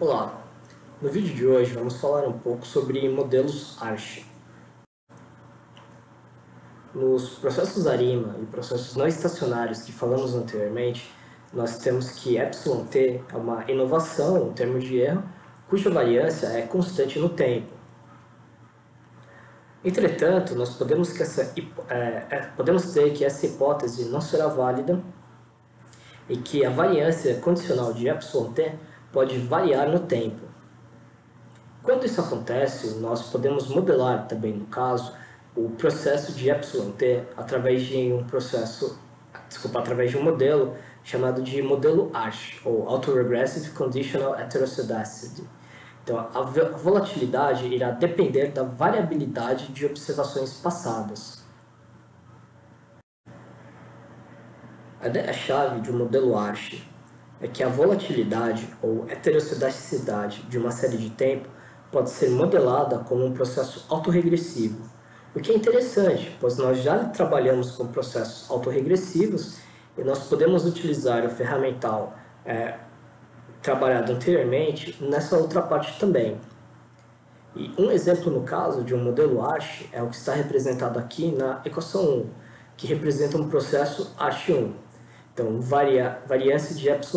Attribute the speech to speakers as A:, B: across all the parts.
A: Olá, no vídeo de hoje vamos falar um pouco sobre modelos ARCH. Nos processos ARIMA e processos não estacionários que falamos anteriormente, nós temos que εt é uma inovação, um termo de erro, cuja variância é constante no tempo. Entretanto, nós podemos, que essa, é, é, podemos ter que essa hipótese não será válida e que a variância condicional de εt pode variar no tempo. Quando isso acontece, nós podemos modelar também, no caso, o processo de εt através de um processo, desculpa, através de um modelo chamado de modelo ARCH, ou Autoregressive Conditional Heteroscedasticity. Então, a volatilidade irá depender da variabilidade de observações passadas. A ideia-chave de um modelo ARCH é que a volatilidade ou heterossedasticidade de uma série de tempo pode ser modelada como um processo autorregressivo, o que é interessante, pois nós já trabalhamos com processos autorregressivos e nós podemos utilizar o ferramental é, trabalhado anteriormente nessa outra parte também. E um exemplo no caso de um modelo ARCH é o que está representado aqui na equação 1, que representa um processo ARCH1. Então, varia, variância de εt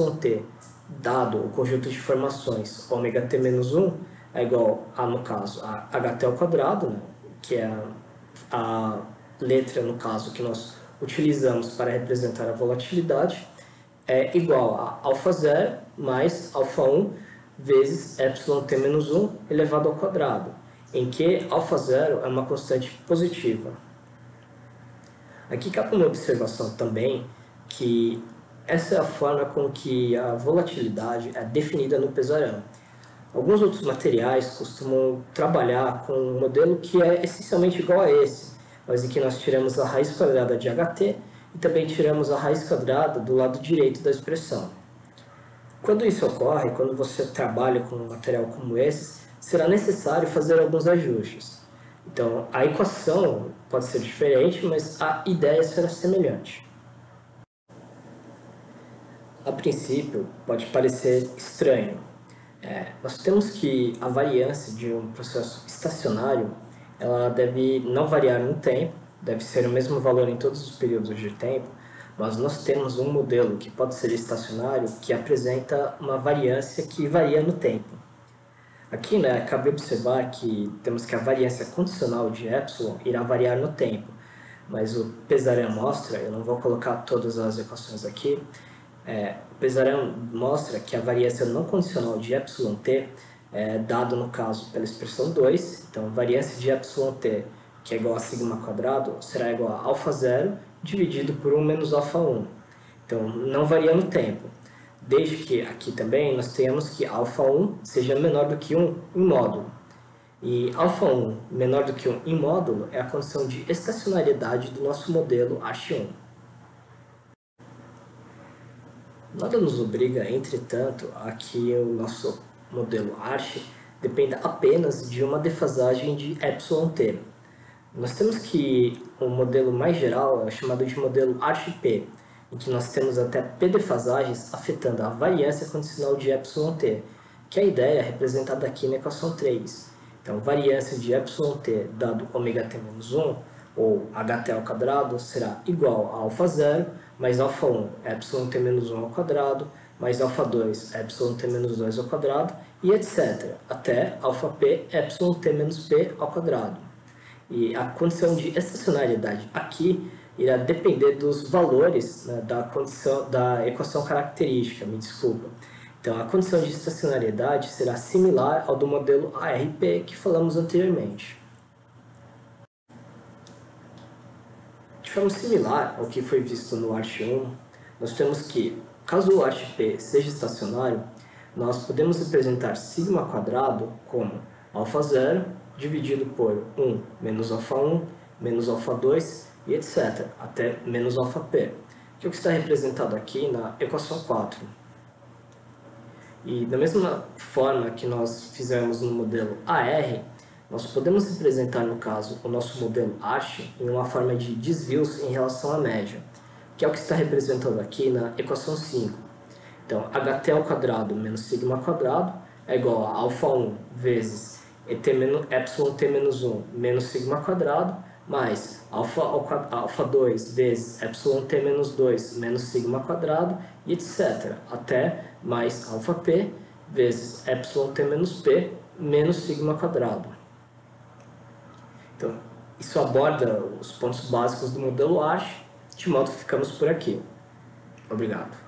A: dado o conjunto de informações ômega t menos 1 é igual a, no caso, a ht ao quadrado, né, que é a, a letra, no caso, que nós utilizamos para representar a volatilidade, é igual a alfa 0 mais alfa 1 vezes εt menos 1 elevado ao quadrado, em que alfa 0 é uma constante positiva. Aqui cabe uma observação também que essa é a forma com que a volatilidade é definida no pesarão. Alguns outros materiais costumam trabalhar com um modelo que é essencialmente igual a esse, mas em que nós tiramos a raiz quadrada de ht e também tiramos a raiz quadrada do lado direito da expressão. Quando isso ocorre, quando você trabalha com um material como esse, será necessário fazer alguns ajustes. Então, a equação pode ser diferente, mas a ideia será semelhante. A princípio, pode parecer estranho. É, nós temos que a variância de um processo estacionário ela deve não variar no tempo, deve ser o mesmo valor em todos os períodos de tempo, mas nós temos um modelo que pode ser estacionário que apresenta uma variância que varia no tempo. Aqui, né, cabe observar que temos que a variância condicional de epsilon irá variar no tempo, mas o Pesarem mostra, eu não vou colocar todas as equações aqui, é, o Pesarão mostra que a variância não condicional de εt é dado, no caso, pela expressão 2, então a variância de εt, que é igual a sigma quadrado, será igual a alfa 0 dividido por 1 menos alfa 1. Então, não varia no tempo, desde que aqui também nós tenhamos que alfa 1 seja menor do que 1 em módulo. E alfa 1 menor do que 1 em módulo é a condição de estacionariedade do nosso modelo H1. nada nos obriga, entretanto, a que o nosso modelo ARCH dependa apenas de uma defasagem de epsilon t. Nós temos que o um modelo mais geral é chamado de modelo ARCH-P, em que nós temos até P defasagens afetando a variância condicional de epsilon t, que é a ideia é representada aqui na equação 3. Então, variância de epsilon t dado ω_t menos um ou ht ao quadrado será igual a alfa 0 mais alfa 1 é t menos 1 ao quadrado mais alfa 2 é t menos 2 ao quadrado e etc. até alfa p é t menos p ao quadrado. E a condição de estacionariedade aqui irá depender dos valores né, da condição da equação característica, me desculpa. Então, a condição de estacionariedade será similar ao do modelo ARP que falamos anteriormente. Forma similar ao que foi visto no Arch 1, nós temos que, caso o Arch P seja estacionário, nós podemos representar sigma quadrado como alfa 0 dividido por 1 menos alfa 1 menos alfa 2 e etc. até menos alfa p, que é o que está representado aqui na equação 4. E da mesma forma que nós fizemos no modelo AR, nós podemos representar, no caso, o nosso modelo ASH em uma forma de desvios em relação à média, que é o que está representado aqui na equação 5. Então, ht ao quadrado menos sigma ao quadrado é igual a alfa 1 vezes et menos, epsilon t menos 1 menos sigma quadrado, mais alfa, alfa 2 vezes epsilon t menos 2 menos sigma quadrado, e etc. Até mais alfa p vezes epsilon t menos p menos sigma quadrado. Então, isso aborda os pontos básicos do modelo ASH, de modo que ficamos por aqui. Obrigado.